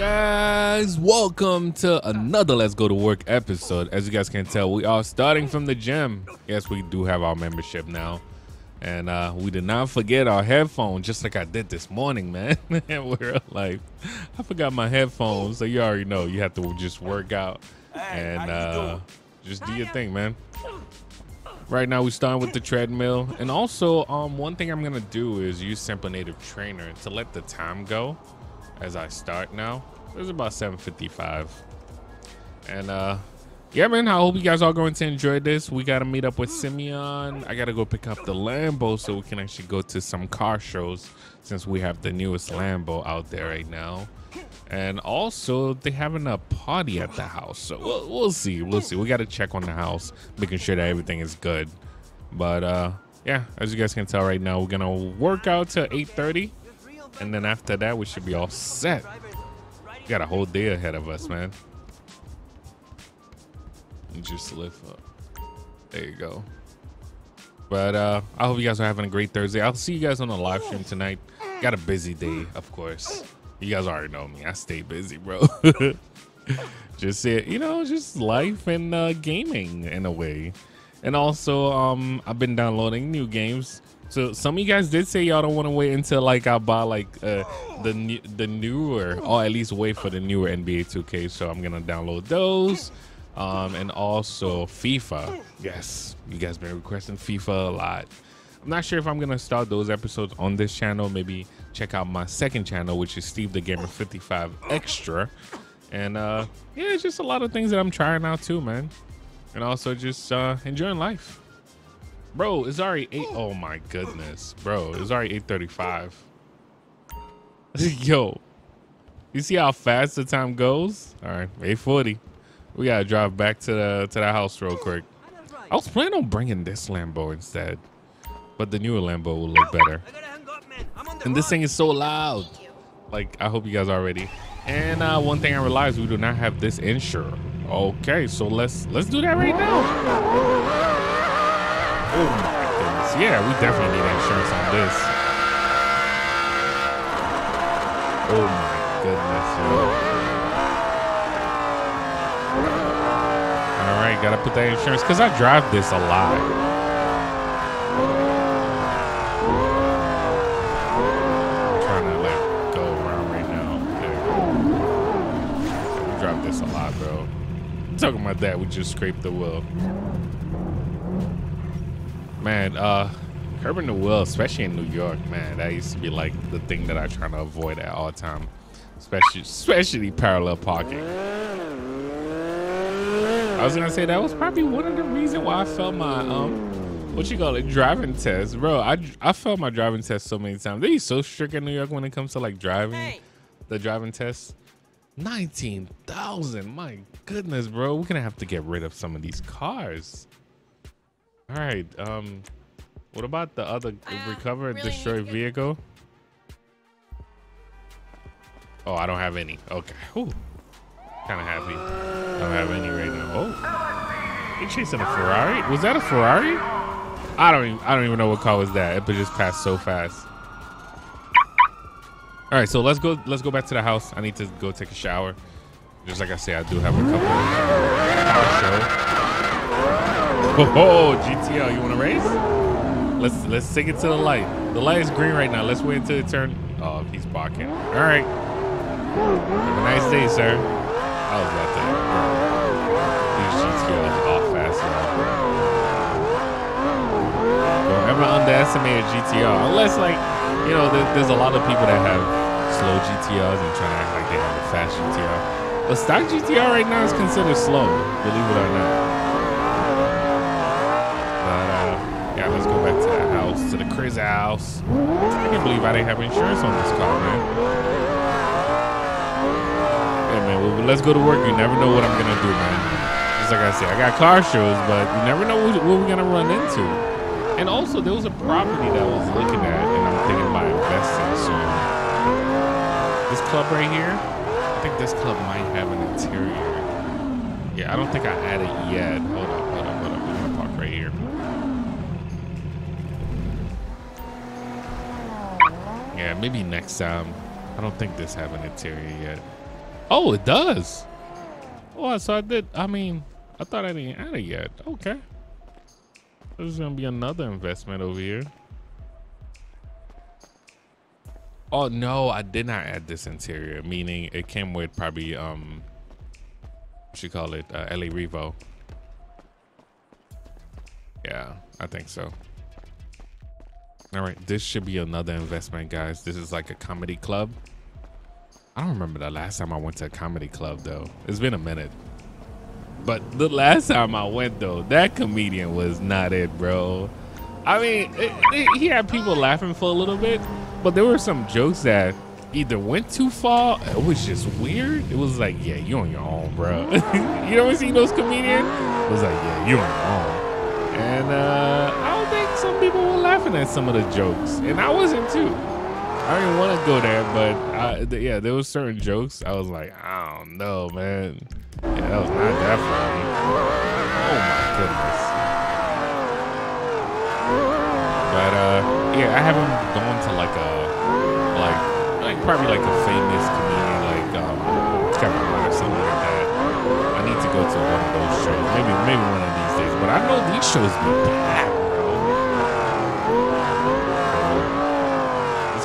guys? Welcome to another Let's Go to Work episode. As you guys can tell, we are starting from the gym. Yes, we do have our membership now. And uh, we did not forget our headphones, just like I did this morning, man. and we're like, I forgot my headphones. So you already know you have to just work out and uh, just do your thing, man. Right now, we're starting with the treadmill. And also, um, one thing I'm going to do is use Simple Native Trainer to let the time go as I start now. It's about 7.55. And, uh, yeah, man, I hope you guys are going to enjoy this. We got to meet up with Simeon. I got to go pick up the Lambo so we can actually go to some car shows since we have the newest Lambo out there right now. And also, they having a party at the house. So we'll, we'll see. We'll see. We got to check on the house, making sure that everything is good. But, uh, yeah, as you guys can tell right now, we're going to work out till 8.30. And then after that, we should be all set. Got a whole day ahead of us, man. Just lift up. There you go. But uh, I hope you guys are having a great Thursday. I'll see you guys on the live stream tonight. Got a busy day, of course. You guys already know me. I stay busy, bro. just it, you know, just life and uh, gaming in a way. And also, um, I've been downloading new games. So some of you guys did say y'all don't want to wait until like I buy like uh, the new, the newer, or at least wait for the newer NBA 2K. So I'm gonna download those, um, and also FIFA. Yes, you guys been requesting FIFA a lot. I'm not sure if I'm gonna start those episodes on this channel. Maybe check out my second channel, which is Steve the Gamer 55 Extra. And uh, yeah, it's just a lot of things that I'm trying out too, man. And also just uh, enjoying life. Bro, it's already eight. Oh my goodness, bro, it's already eight thirty-five. Yo, you see how fast the time goes? All right, eight forty. We gotta drive back to the to the house real quick. I was planning on bringing this Lambo instead, but the newer Lambo will look better. And this thing is so loud. Like, I hope you guys are ready. And uh, one thing I realized, we do not have this insure. Okay, so let's let's do that right now. Oh my goodness. Yeah, we definitely need insurance on this. Oh my goodness. All right, gotta put that insurance because I drive this a lot. Trying to go right now. Drive this a lot, bro. Talking about that. We just scraped the wheel man, uh, curbing the wheel, especially in New York, man, that used to be like the thing that I try to avoid at all time, especially especially parallel parking. I was gonna say that was probably one of the reasons why I failed my um, what you call it, driving test, bro. I I failed my driving test so many times. They so strict in New York when it comes to like driving, hey. the driving test. Nineteen thousand, my goodness, bro. We're gonna have to get rid of some of these cars. All right. Um, what about the other recover really destroyed vehicle? Oh, I don't have any. Okay. Kind of happy. I don't have any right now. Oh, he chasing a Ferrari. Was that a Ferrari? I don't. Even, I don't even know what car was that. It just passed so fast. All right, so let's go. Let's go back to the house. I need to go take a shower. Just like I say, I do have a couple. Of, Oh, GTR, you want to race? Let's let's take it to the light. The light is green right now. Let's wait until it turns. Oh, he's barking. All right. Have a nice day, sir. I was about to. These GTRs off fast Don't ever underestimate a GTR, unless like you know there, there's a lot of people that have slow GTRs and trying to act like they have a fast GTR. A stock GTR right now is considered slow, believe it or not. to the crazy house. I can't believe I didn't have insurance on this car, man. Yeah, man, well, let's go to work. You never know what I'm going to do, man. Just like I said, I got car shows, but you never know what, we're going to run into. And also, there was a property that I was looking at, and I'm thinking about investing soon. This club right here, I think this club might have an interior. Yeah, I don't think I had it yet. Hold up, Yeah, maybe next time. I don't think this have an interior yet. Oh, it does. Oh, so I did. I mean, I thought I didn't add it yet. Okay. There's gonna be another investment over here. Oh no, I did not add this interior, meaning it came with probably um what you call it, uh, LA Revo. Yeah, I think so. All right, this should be another investment, guys. This is like a comedy club. I don't remember the last time I went to a comedy club though. It's been a minute. But the last time I went though, that comedian was not it, bro. I mean, it, it, he had people laughing for a little bit, but there were some jokes that either went too far. It was just weird. It was like, yeah, you on your own, bro. you ever seen those comedians? It was like, yeah, you on your own. And uh, I don't think some people were laughing at some of the jokes, and I wasn't too. I didn't want to go there, but I, yeah, there was certain jokes. I was like, I don't know, man. Yeah, that was not that funny. Oh my goodness. But uh, yeah, I haven't gone to like a like like probably like a famous comedian like um Kevin Hart or something like that. I need to go to one of those shows. Maybe maybe one of these days. But I know these shows be packed,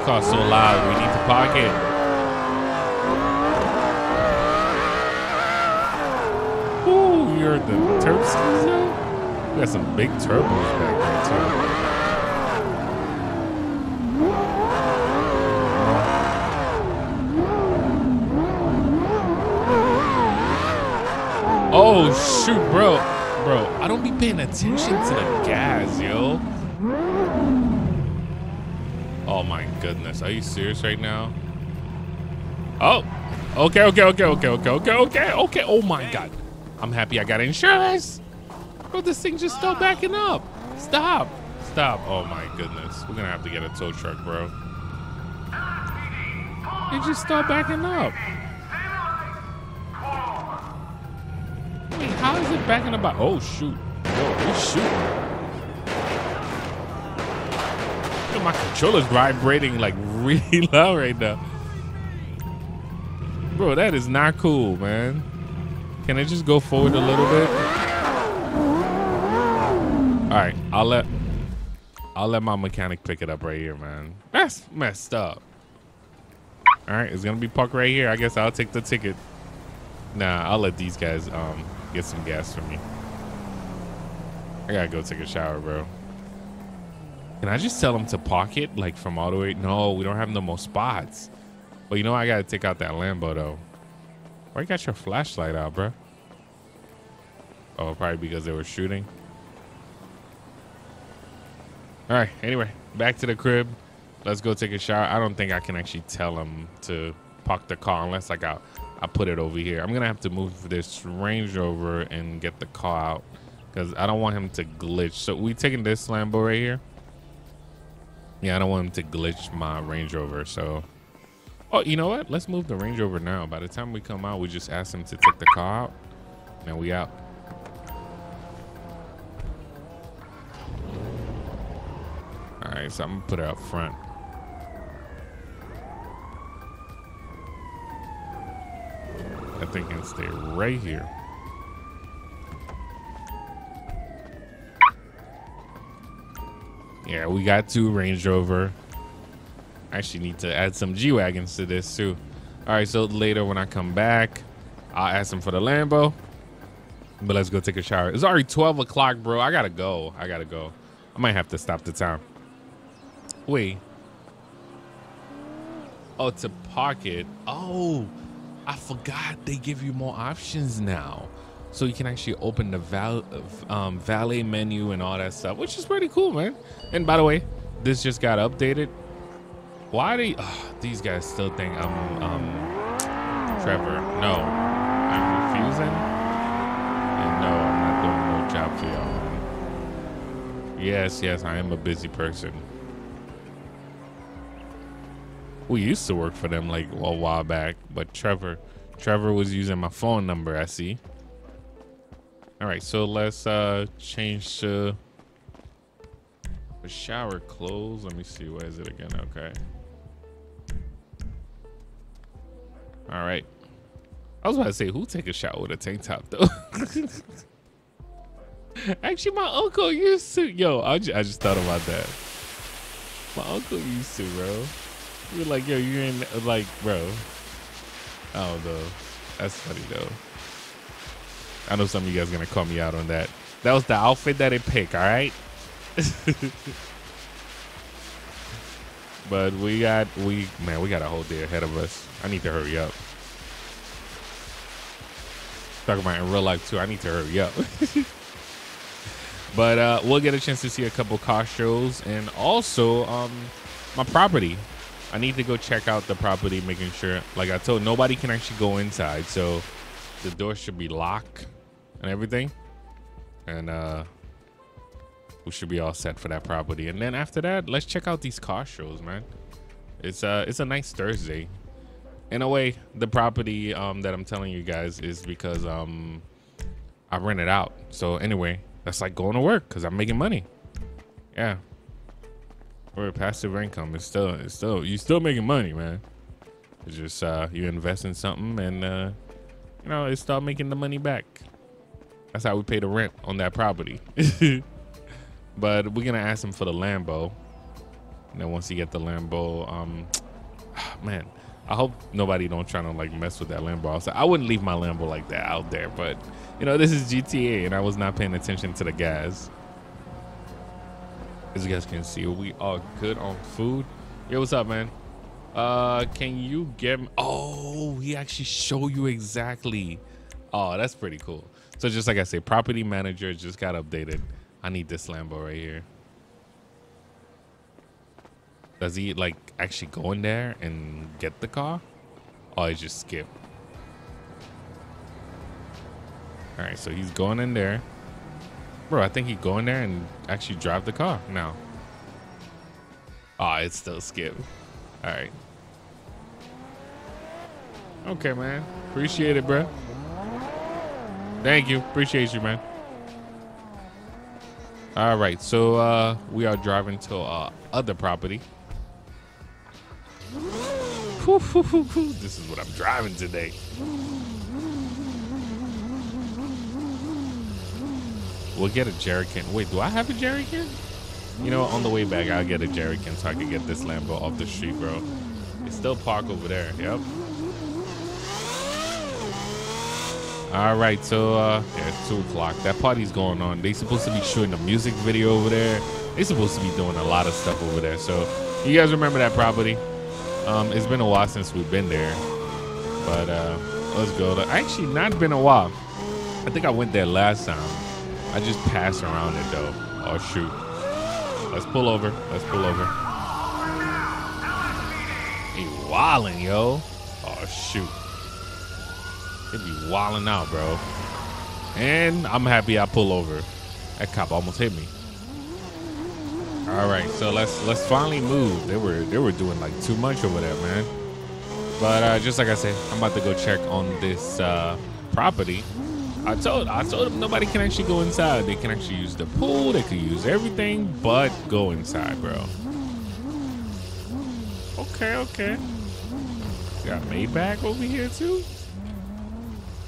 car's so loud. We need to park it. Ooh, you're the Terpskis now? We got some big turbos back there too. Oh shoot, bro. Bro, I don't be paying attention to the gas, yo. Oh my goodness. Are you serious right now? Oh. Okay, okay, okay, okay, okay, okay, okay, okay. Oh my god. I'm happy I got insurance. Bro, this thing just stopped backing up. Stop. Stop. Oh my goodness. We're gonna have to get a tow truck, bro. It just stopped backing up. Wait, how is it backing up? Oh shoot. Yo, he's shooting. My controller's vibrating like really loud right now. Bro, that is not cool, man. Can I just go forward a little bit? All right, I'll let I'll let my mechanic pick it up right here, man. That's messed up. All right, it's gonna be parked right here. I guess I'll take the ticket. Nah, I'll let these guys um get some gas for me. I gotta go take a shower, bro. Can I just tell him to park it like from all the way? No, we don't have no more spots. But you know I gotta take out that Lambo though. Why you got your flashlight out, bro? Oh, probably because they were shooting. All right. Anyway, back to the crib. Let's go take a shower. I don't think I can actually tell him to park the car unless I, got I put it over here. I'm gonna have to move this Range Rover and get the car out because I don't want him to glitch. So we taking this Lambo right here. Yeah, I don't want him to glitch my Range Rover. So, oh, you know what? Let's move the Range Rover now. By the time we come out, we just ask him to take the car out, and we out. All right, so I'm gonna put it up front. I think can stay right here. Yeah, we got two Range Rover. I actually need to add some G-Wagons to this too. All right, so later when I come back, I'll ask him for the Lambo. But let's go take a shower. It's already 12 o'clock, bro. I gotta go. I gotta go. I might have to stop the time. Wait. Oh, to park it. Oh, I forgot they give you more options now. So you can actually open the val um, valet menu and all that stuff, which is pretty cool, man. And by the way, this just got updated. Why do you, these guys still think I'm um, Trevor? No, I'm refusing. And no, I'm not doing no job for y'all. Yes, yes, I am a busy person. We used to work for them like a while back, but Trevor, Trevor was using my phone number. I see. All right, so let's uh change to the shower clothes. Let me see. Where is it again? Okay. All right. I was about to say, who take a shot with a tank top though? Actually, my uncle used to. Yo, I just, I just thought about that. My uncle used to, bro. Were like, yo, you're in, like, bro. I don't know. That's funny though. I know some of you guys gonna call me out on that. That was the outfit that it picked, all right? but we got we man, we got a whole day ahead of us. I need to hurry up. Talking about in real life too. I need to hurry up. but uh, we'll get a chance to see a couple car shows and also um, my property. I need to go check out the property, making sure, like I told, nobody can actually go inside. So the door should be locked and everything. And uh, we should be all set for that property. And then after that, let's check out these car shows, man. It's uh, it's a nice Thursday in a way, the property um, that I'm telling you guys is because um, I rent it out. So anyway, that's like going to work because I'm making money. Yeah. Or passive income. It's still, it's still, you're still making money, man. It's just uh, you invest in something and uh, you know it start making the money back. That's how we pay the rent on that property. but we're gonna ask him for the Lambo, and then once you get the Lambo, um, man, I hope nobody don't try to like mess with that Lambo. So I wouldn't leave my Lambo like that out there, but you know, this is GTA and I was not paying attention to the guys. As you guys can see, we are good on food. Yo, what's up, man? Uh, can you get me? Oh, he actually show you exactly. Oh, that's pretty cool. So just like I say, property manager just got updated. I need this Lambo right here. Does he like actually go in there and get the car? Or he just skip? All right, so he's going in there. Bro, I think he go in there and actually drive the car now. Oh, it's still skip. All right. Okay, man. Appreciate it, bro. Thank you. Appreciate you, man. All right, so uh, we are driving to uh, other property. This is what I'm driving today. We'll get a jerrycan. Wait, do I have a jerrycan? You know, on the way back, I'll get a jerrycan so I can get this Lambo off the street, bro. It's still parked over there. Yep. All right, so uh, yeah, it's two o'clock. That party's going on. They supposed to be shooting a music video over there. They supposed to be doing a lot of stuff over there. So you guys remember that property? Um, it's been a while since we've been there, but uh, let's go. To, Actually, not been a while. I think I went there last time. I just passed around it though. Oh shoot. Let's pull over. Let's pull over. He wildin', yo. Oh shoot. He be wildin' out, bro. And I'm happy I pull over. That cop almost hit me. All right, so let's let's finally move. They were they were doing like too much over there, man. But uh, just like I said, I'm about to go check on this uh, property. I told I told them nobody can actually go inside. They can actually use the pool. They can use everything, but go inside, bro. Okay, okay. Got Maybach over here too.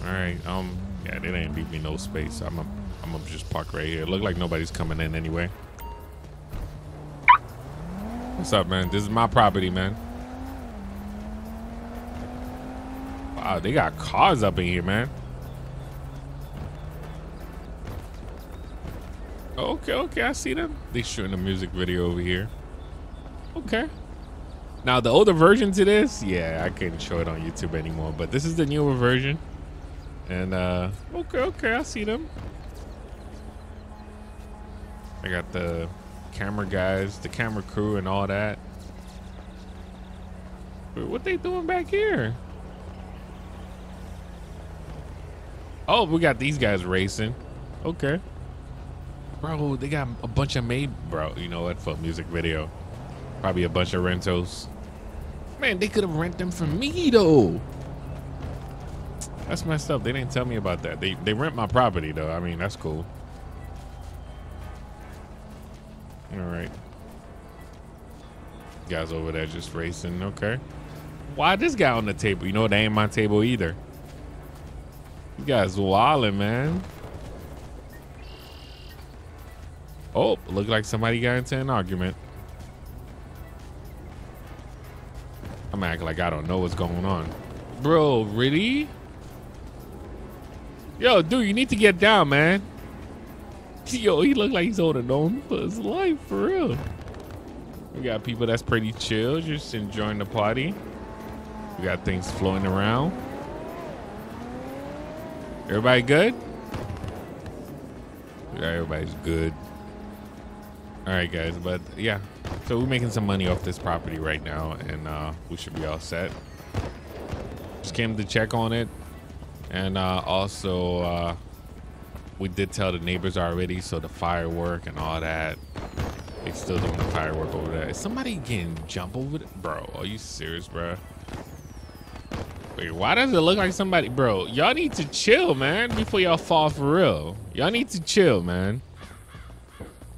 All right, um, yeah, they didn't leave me no space. I'm a, I'm gonna just park right here. Look like nobody's coming in anyway. What's up, man? This is my property, man. Wow, they got cars up in here, man. Okay, okay, I see them. They shooting a music video over here. Okay. Now the older version to this, yeah, I couldn't show it on YouTube anymore, but this is the newer version. And uh okay, okay, I see them. I got the camera guys, the camera crew, and all that. What they doing back here? Oh, we got these guys racing. Okay. Bro, they got a bunch of made, bro. You know what? For a music video. Probably a bunch of rentals. Man, they could have rent them from me, though. That's messed up. They didn't tell me about that. They, they rent my property, though. I mean, that's cool. All right. Guys over there just racing. Okay. Why this guy on the table? You know, that ain't my table either. You guys wildin', man. Oh, look like somebody got into an argument. I'm acting like I don't know what's going on. Bro, really? Yo, dude, you need to get down, man. Yo, he look like he's holding on for his life, for real. We got people that's pretty chill, just enjoying the party. We got things flowing around. Everybody good? Yeah, everybody's good. All right, guys, but yeah. So we're making some money off this property right now, and uh, we should be all set. Just came to check on it, and uh, also uh, we did tell the neighbors already, so the firework and all that. They still doing the firework over there. Is somebody getting jump over there? Bro, are you serious, bro? Wait, why does it look like somebody, bro? Y'all need to chill, man, before y'all fall for real. Y'all need to chill, man.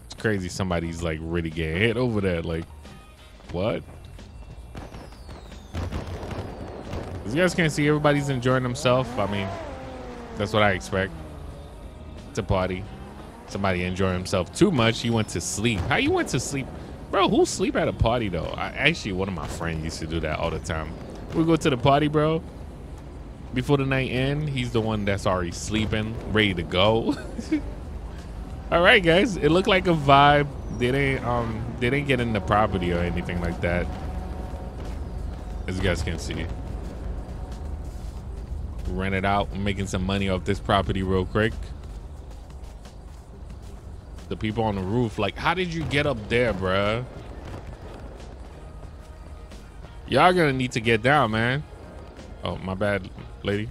It's crazy. Somebody's like really getting hit over there. Like, what? As you guys can't see, everybody's enjoying themselves. I mean, that's what I expect. It's a party. Somebody enjoying himself too much. He went to sleep. How you went to sleep? Bro, who sleep at a party though? I actually one of my friends used to do that all the time. We go to the party, bro. Before the night end, he's the one that's already sleeping, ready to go. All right, guys. It looked like a vibe. They didn't um they didn't get in the property or anything like that. As you guys can see. Rent it out, making some money off this property real quick. The people on the roof, like, how did you get up there, bruh? Y'all gonna need to get down, man. Oh, my bad, lady.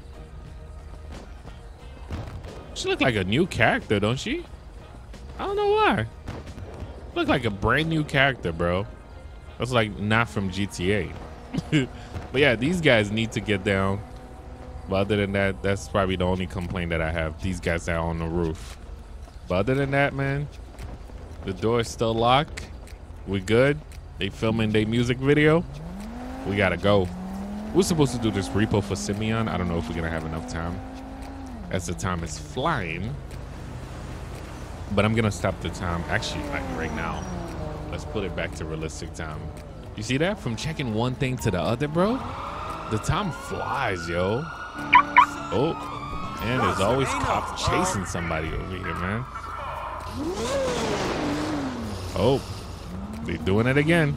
She look like a new character, don't she? I don't know why. Look like a brand new character, bro. That's like not from GTA. but yeah, these guys need to get down. But other than that, that's probably the only complaint that I have. These guys are on the roof. But other than that, man, the door is still locked. We good. They filming their music video. We gotta go. We're supposed to do this repo for Simeon. I don't know if we're gonna have enough time. As the time is flying. But I'm gonna stop the time actually like right now. Let's put it back to realistic time. You see that? From checking one thing to the other, bro? The time flies, yo. Oh, and there's always cops chasing somebody over here, man. Oh, they're doing it again.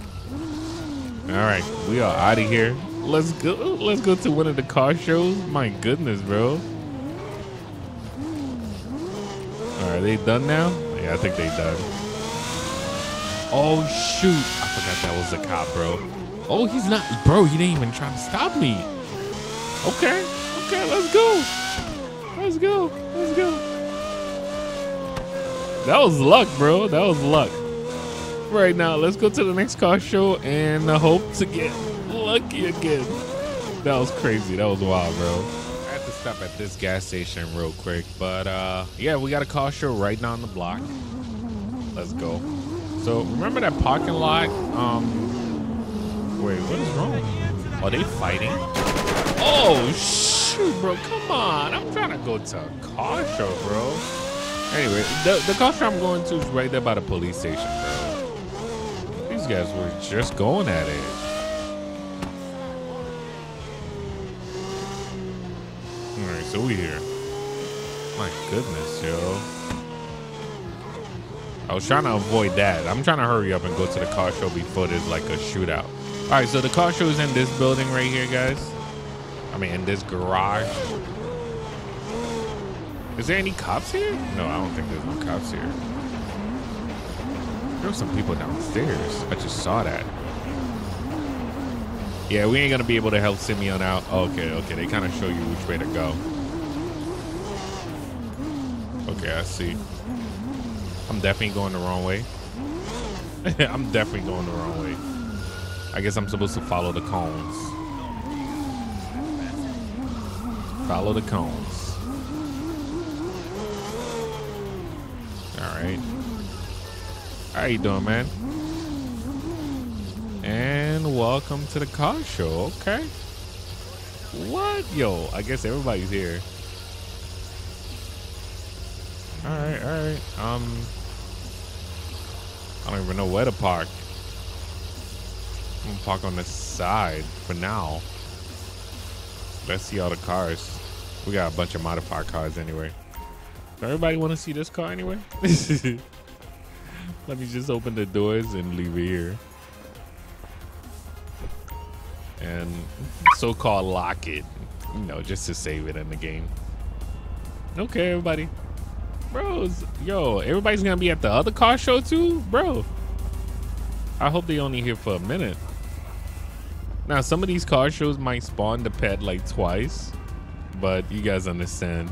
All right, we are out of here. Let's go. Let's go to one of the car shows. My goodness, bro. Are they done now? Yeah, I think they done. Oh shoot! I forgot that was a cop, bro. Oh, he's not, bro. He didn't even try to stop me. Okay, okay, let's go. Let's go. Let's go. That was luck, bro. That was luck. Right now, let's go to the next car show and hope to get lucky again. That was crazy. That was wild, bro. I have to stop at this gas station real quick, but uh, yeah, we got a car show right down the block. Let's go. So remember that parking lot? Um, wait, what is wrong? Are they fighting? Oh shoot, bro! Come on, I'm trying to go to a car show, bro. Anyway, the the car show I'm going to is right there by the police station, bro. These guys were just going at it. All right, so we here. My goodness, yo. I was trying to avoid that. I'm trying to hurry up and go to the car show before there's like a shootout. All right, so the car show is in this building right here, guys. I mean, in this garage. Is there any cops here? No, I don't think there's no cops here. There were some people downstairs. I just saw that. Yeah, we ain't gonna be able to help Simeon out. Okay, okay, they kind of show you which way to go. Okay, I see. I'm definitely going the wrong way. I'm definitely going the wrong way. I guess I'm supposed to follow the cones. Follow the cones. All right. How you doing, man? And welcome to the car show. Okay. What? Yo, I guess everybody's here. All right, all right. Um, I don't even know where to park. I'm gonna park on the side for now. Let's see all the cars. We got a bunch of modified cars anyway. Everybody want to see this car anyway? Let me just open the doors and leave it here. And so-called lock it, you know, just to save it in the game. Okay, everybody. Bros, yo, everybody's gonna be at the other car show too? Bro, I hope they only here for a minute. Now, some of these car shows might spawn the pet like twice, but you guys understand.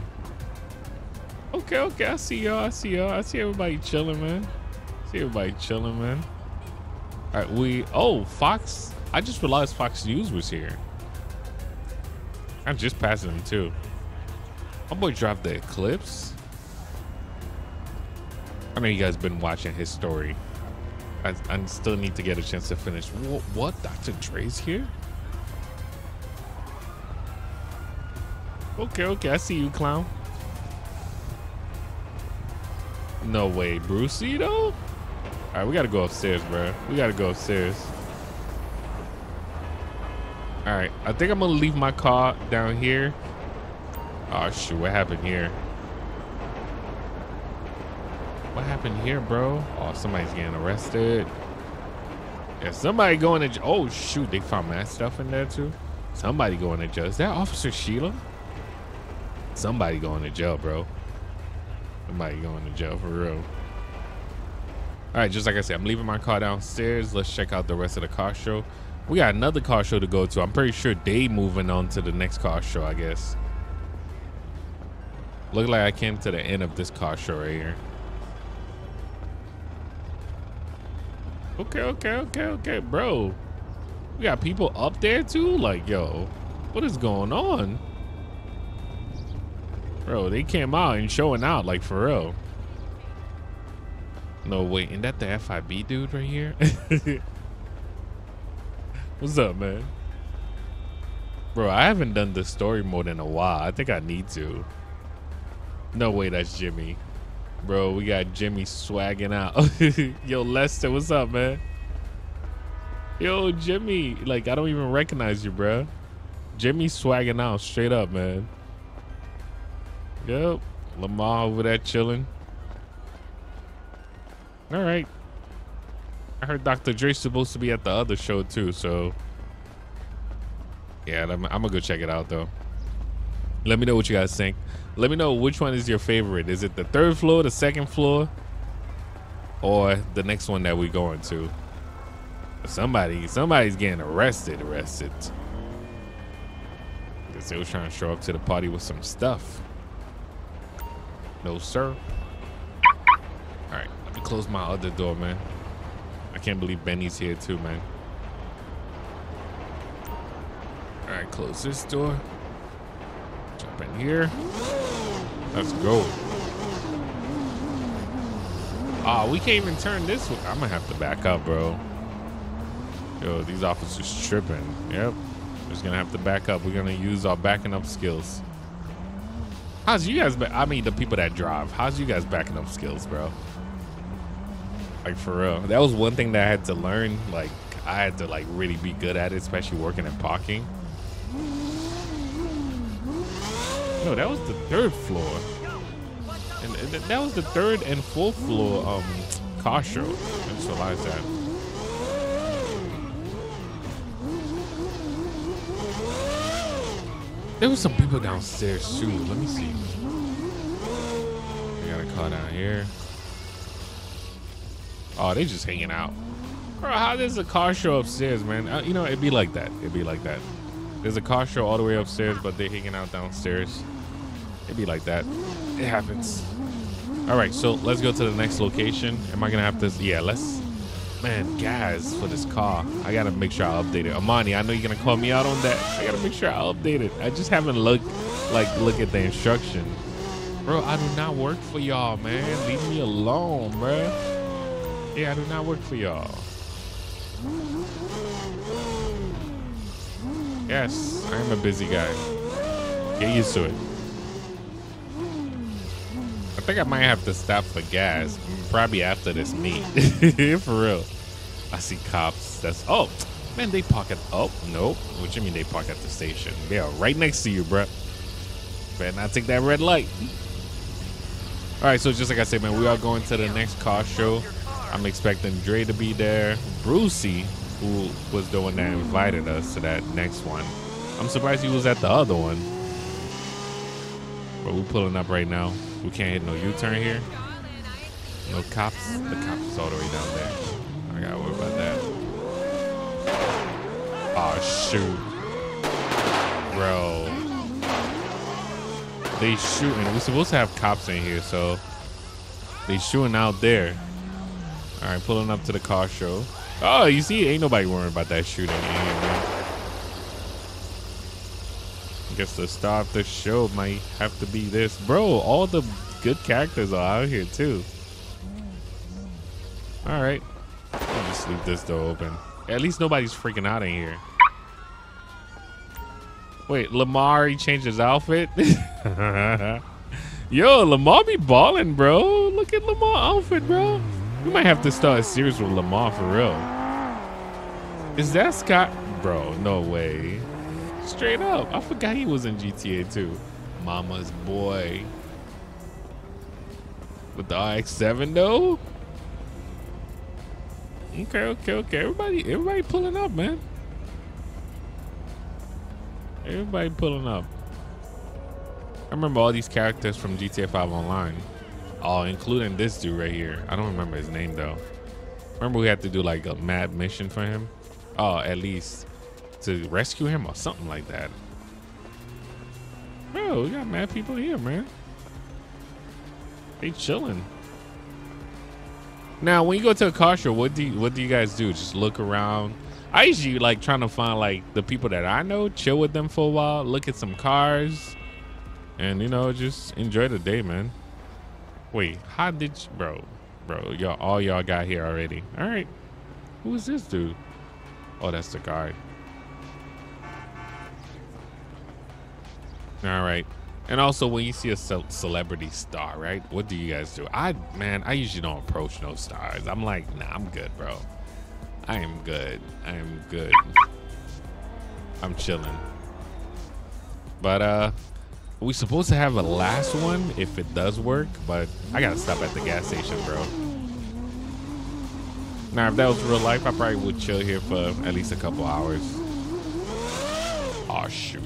Okay, okay, I see y'all, I see y'all. I see everybody chilling, man. I see everybody chilling, man. All right, we, oh, Fox, I just realized Fox News was here. I'm just passing him too. My boy dropped the Eclipse. I know you guys been watching his story. I, I still need to get a chance to finish. What? what? Dr. Dre's here? Okay, okay. I see you, clown. No way. Brucie, though? All right, we got to go upstairs, bro. We got to go upstairs. All right. I think I'm to leave my car down here. Oh, shoot. What happened here? What happened here, bro? Oh, somebody's getting arrested. Yeah, somebody going to. Oh shoot, they found that stuff in there too. Somebody going to jail. Is that Officer Sheila? Somebody going to jail, bro. Somebody going to jail for real. All right, just like I said, I'm leaving my car downstairs. Let's check out the rest of the car show. We got another car show to go to. I'm pretty sure they moving on to the next car show, I guess. Look like I came to the end of this car show right here. Okay, okay, okay, okay, bro. We got people up there too? Like, yo, what is going on? Bro, they came out and showing out, like, for real. No, wait, ain't that the FIB dude right here? What's up, man? Bro, I haven't done this story more than a while. I think I need to. No way, that's Jimmy. Bro, we got Jimmy swagging out. Yo, Lester, what's up, man? Yo, Jimmy. Like, I don't even recognize you, bro. Jimmy swagging out straight up, man. Yep. Lamar over there chilling. All right. I heard Dr. Dre's supposed to be at the other show, too, so... Yeah, I'm, I'm gonna go check it out, though. Let me know what you guys think. Let me know which one is your favorite. Is it the third floor, the second floor, or the next one that we're going to? Somebody, somebody's getting arrested. Arrested. Because they was trying to show up to the party with some stuff. No, sir. All right, let me close my other door, man. I can't believe Benny's here too, man. All right, close this door. Jump in here. Let's go. Ah, oh, we can't even turn this way. I'm gonna have to back up, bro. Yo, these officers tripping. Yep. Just gonna have to back up. We're gonna use our backing up skills. How's you guys? I mean, the people that drive. How's you guys backing up skills, bro? Like for real. That was one thing that I had to learn. Like I had to like really be good at it, especially working in parking. No, that was the third floor. And that was the third and fourth floor um car show. I just realized that. There was some people downstairs too. Let me see. We got a car down here. Oh, they just hanging out. Bro, how there's a car show upstairs, man? Uh, you know, it'd be like that. It'd be like that. There's a car show all the way upstairs, but they're hanging out downstairs. It'd be like that. It happens. All right, so let's go to the next location. Am I gonna have to? Yeah, let's. Man, gas for this car. I gotta make sure I update it. Amani, I know you're gonna call me out on that. I gotta make sure I update it. I just haven't looked, like, look at the instruction. Bro, I do not work for y'all, man. Leave me alone, bro. Yeah, I do not work for y'all. Yes, I am a busy guy. Get used to it. Think I might have to stop for gas. Probably after this meet. for real. I see cops. That's oh man, they park at oh nope. What you mean they park at the station? They are right next to you, bruh. Better not take that red light. All right, so just like I said, man, we are going to the next car show. I'm expecting Dre to be there. Brucie, who was the one that invited us to that next one. I'm surprised he was at the other one. But we're pulling up right now. We can't hit no U-turn here. No cops. The cops is all the way down there. I gotta worry about that. Oh shoot. Bro. They shooting. We're supposed to have cops in here, so they shooting out there. All right, pulling up to the car show. Oh, you see, ain't nobody worrying about that shooting man. Guess the star of the show might have to be this. Bro, all the good characters are out here, too. All right. I'll just leave this door open. At least nobody's freaking out in here. Wait, Lamar, he changed his outfit? Yo, Lamar be balling, bro. Look at Lamar outfit, bro. We might have to start a series with Lamar for real. Is that Scott? Bro, no way. Straight up. I forgot he was in GTA 2. Mama's boy. With the RX-7 though? Okay, okay, okay. Everybody, everybody pulling up, man. Everybody pulling up. I remember all these characters from GTA 5 Online. Oh, including this dude right here. I don't remember his name though. Remember we had to do like a mad mission for him? Oh, at least to rescue him or something like that. Bro, we got mad people here, man. They chilling. Now, when you go to a car show, what do you, what do you guys do? Just look around. I usually like trying to find like the people that I know, chill with them for a while, look at some cars, and you know just enjoy the day, man. Wait, how did you, bro, bro? Y'all, all y'all got here already. All right, who is this dude? Oh, that's the guy. All right. And also, when you see a celebrity star, right? What do you guys do? I, man, I usually don't approach no stars. I'm like, nah, I'm good, bro. I am good. I am good. I'm chilling. But, uh, we supposed to have a last one if it does work, but I gotta stop at the gas station, bro. Now, if that was real life, I probably would chill here for at least a couple hours. Oh, shoot.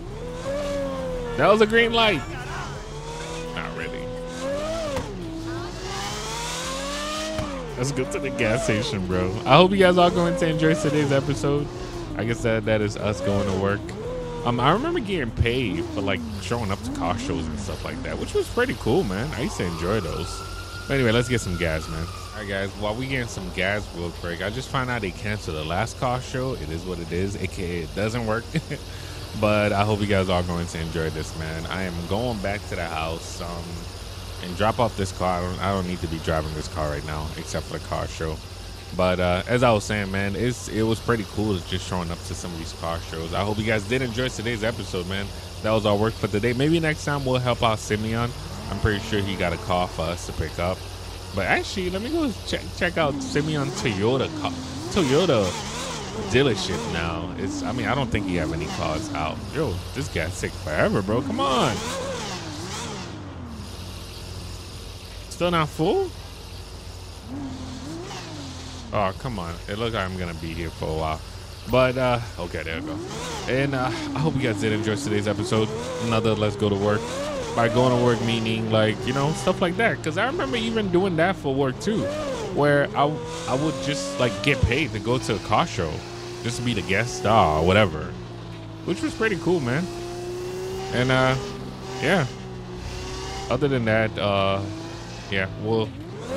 That was a green light. Not really. Let's go to the gas station, bro. I hope you guys all going to enjoy today's episode. I guess that that is us going to work. Um, I remember getting paid for like showing up to car shows and stuff like that, which was pretty cool, man. I used to enjoy those. But anyway, let's get some gas, man. All right, guys. While we getting some gas real quick, I just found out they canceled the last car show. It is what it is, aka it doesn't work. but I hope you guys are going to enjoy this, man. I am going back to the house um, and drop off this car. I don't, I don't need to be driving this car right now, except for the car show. But uh, as I was saying, man, it's it was pretty cool just showing up to some of these car shows. I hope you guys did enjoy today's episode, man. That was our work for today. Maybe next time we'll help out Simeon. I'm pretty sure he got a car for us to pick up. But actually, let me go check check out Simeon Toyota car, Toyota dealership now. It's I mean I don't think he have any cars out. Yo, this guy's sick forever, bro. Come on. Still not full? Oh, come on. It looks like I'm to be here for a while. But, uh, okay, there we go. And uh, I hope you guys did enjoy today's episode. Another Let's Go to Work. By going to work, meaning, like, you know, stuff like that. Because I remember even doing that for work, too. Where I, I would just, like, get paid to go to a car show. Just to be the guest star or whatever. Which was pretty cool, man. And, uh, yeah. Other than that, uh, yeah, we'll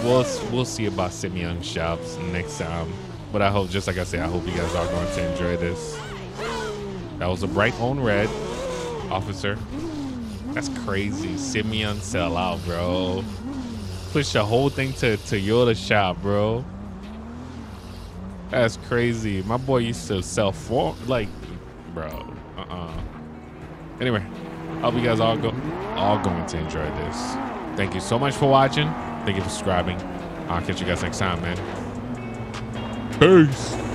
we'll we'll see about Simeon shops next time. But I hope, just like I said, I hope you guys are going to enjoy this. That was a bright on red, officer. That's crazy. Simeon sell out, bro. Push the whole thing to Toyota shop, bro. That's crazy. My boy used to sell for like, bro. Uh-uh. Anyway, I hope you guys all go all going to enjoy this. thank you so much for watching. Thank you for subscribing. I'll catch you guys next time, man. Peace.